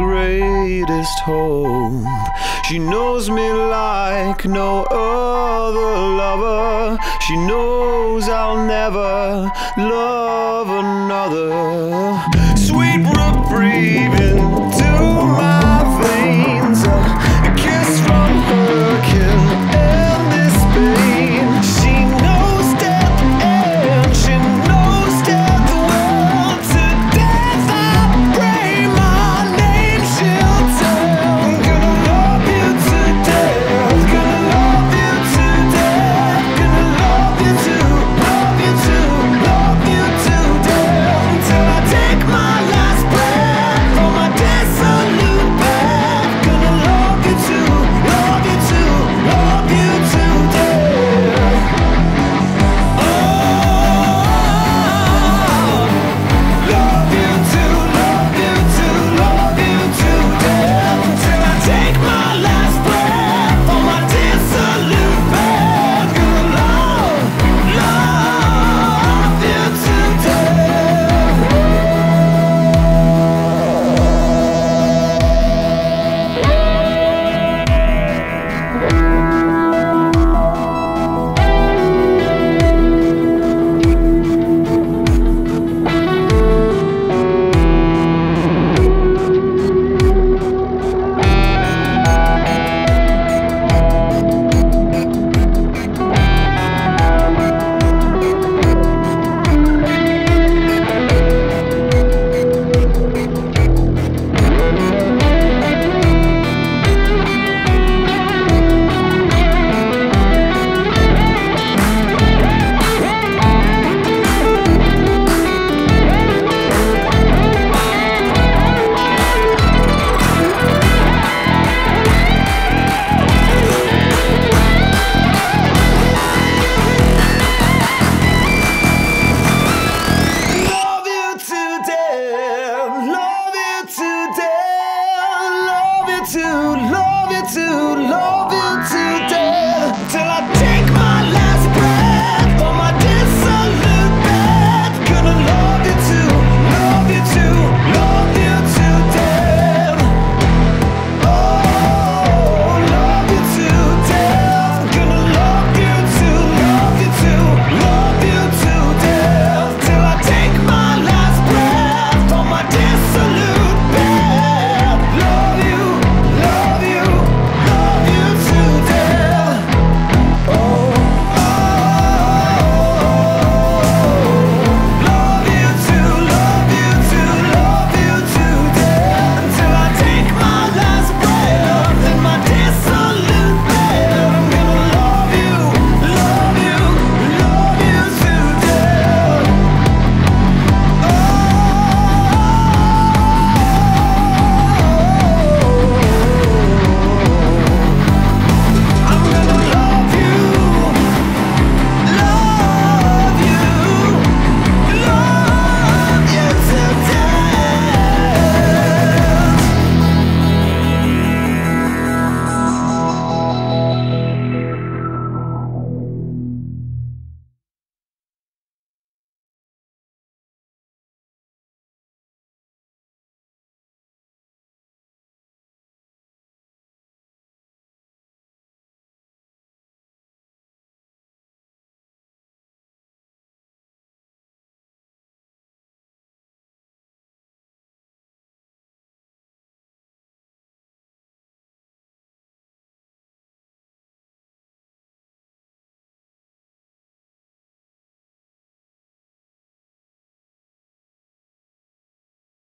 greatest hope. She knows me like no other lover. She knows I'll never love another. Sweet reprieve into